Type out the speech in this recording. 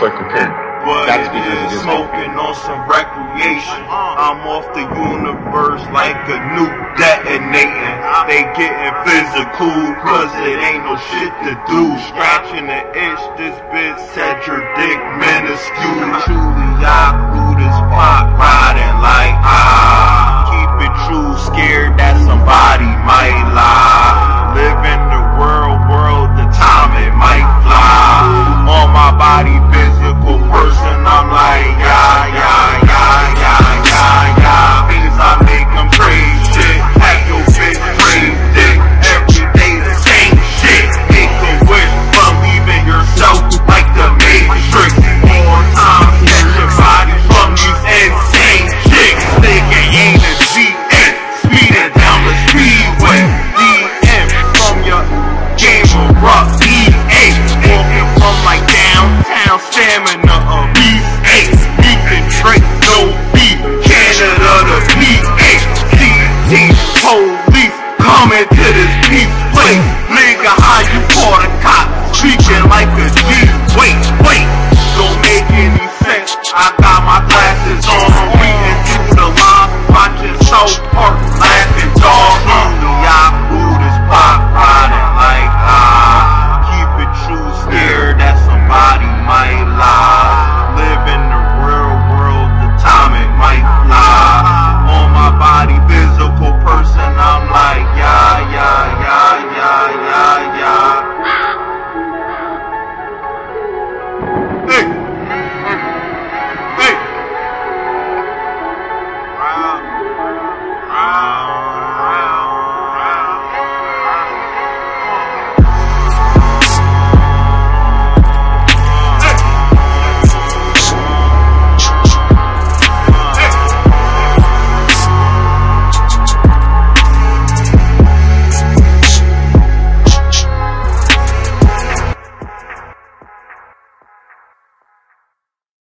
looks like cocaine. But That's it because it is is smoking on some recreation. Uh-huh. I'm off the universe like a nuke detonating. They getting physical cause it ain't no shit to do. Scratching the itch, this bitch said your dick minuscule. Truly, la.